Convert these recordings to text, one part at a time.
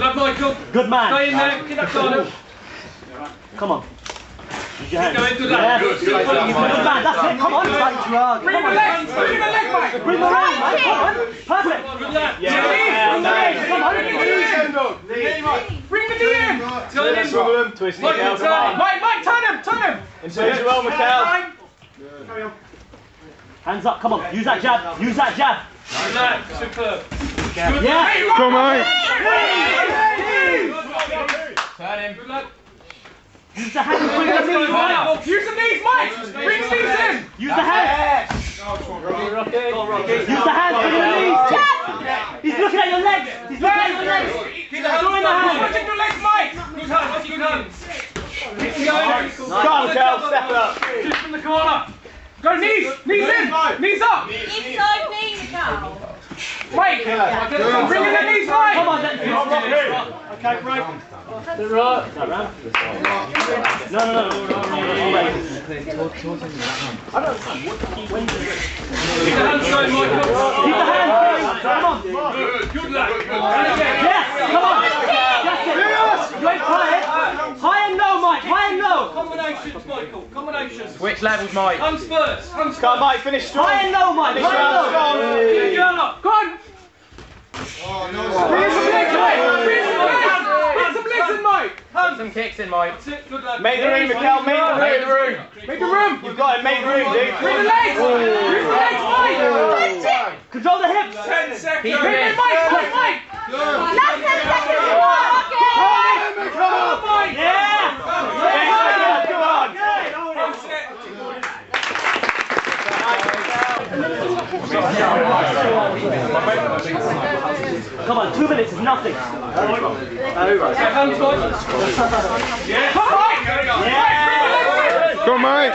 Michael. Good man. Stay in there. Keep that corner. Come on. Use your hands. Go in. Good Yeah. lad. Good, good man. That's it. Come on. Bring the leg. Bring the leg, Mike. Bring the ring, mate. Come on. Perfect. Good lad. Yeah. Bring the leg. Come on. Bring the knee in. Turn in. Twist Mike, Michal, turn come him. on. Mike, Mike, turn him. Turn him. Into it well, Michal. Hands up. Come on. Use that jab. Use that jab. Good lad. Superb. Yeah. lad. Come on. Turn him. Good lad. Use the hands. Bring the knees. Use the knees, Mike. Bring the knees in. Use the hands. Use the hands. Bring the knees. He's looking at your legs. He's looking at your legs. Keep the the hands. Watching your legs, Mike. Good hands. Good. Keep. Come on, step it up. Shoot from the corner. Go knees. Knees in. Knees up. Inside knee, Michelle. Mike. Bring in the knees, Mike. Come on. Then. Okay, break. Is that round? No, no, no. no, no, no. Keep the hands going, Michael. Keep the hands going. Come on. Good lad. Yes. Come on. That's it. You ain't tired. High and low, Mike. High and low. Combinations, Michael. Combinations. Which levels, Mike? Hands first. Hands Come on, first. Mike, finish strong. High and low, Mike. High and strong, low. strong. Keep going up. Go on. Bring some legs, Mike. Bring some legs. Bring some legs in, Mike. Hands. Some kicks in, Mike. That's it. Good lad. Make the room, Michal, make the Make room. the room. Make the room. You've got to make the room, dude. Bring the legs. Bring the legs, Mike. Control the hips. Ten seconds. Keep it. it, Mike. Mike. Mike. Last 10 seconds. Okay. Come on, Mike. Yeah. Come on. That's it. Come on. Two minutes is nothing. Okay, hands, Mike. Yeah. Come on, Mike. Yeah. Come on.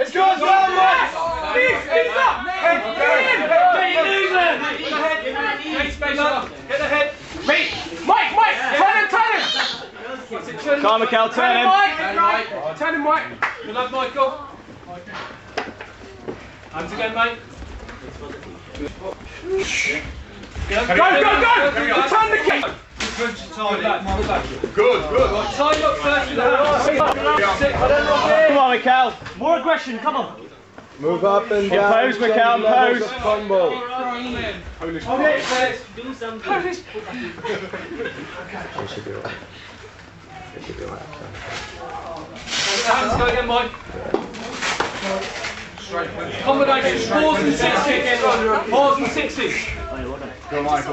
It's yours, Mike. Knees, knees up. Head in. Get the head. Get space up. Get the head. Mate. Mike, Mike. Turn him, turn him. That's it, turn him. Come on, Michal, turn Turn him, him. Mike. Turn him, Mike. Good luck, Michael. Hands again, mate. Go, go, go! Turn the kick! Good, good. Right, tie up first with the hands. Come on, Michal. More aggression. Come on. Move up and Impose, down. Michal, change levels impose. of Combo. Okay, Do some. Polish. Hands go again, Mike. Combinations, fours and sixes. Fours and sixes. Come on,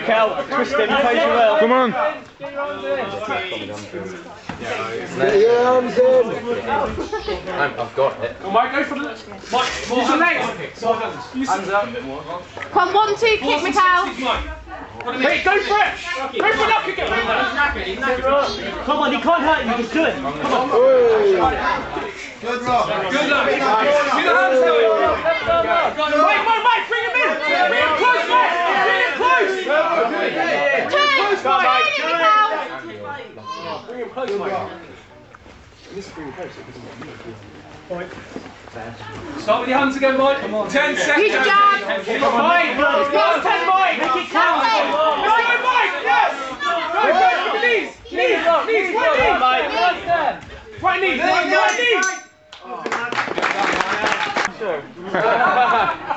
Michal. Twist him, impose your will. Come on. Get your arms in. I've got it. Well, Mike, go for the. Mike, use your legs. More hands. Use Hands up. Come on, one, two, kick, Michelle. Mike. Wait, go for it. Go for knock again. Come on. He can't hurt you. Just do it. Come on. Good luck. See the hands going. Mike, Mike, Mike, bring him in. Bring him close, Mike. Bring him close. Two, Come on, Mike. three, Michelle. Bring him close, Mike. Start with your hands again, Mike. Ten seconds. Use your jab. Mike, last ten, Mike. Make it count. Go, go, Mike. Yes. Go, go, go, knees. Knees, knees, right knee. Right knee, knee.